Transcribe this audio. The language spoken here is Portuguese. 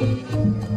Música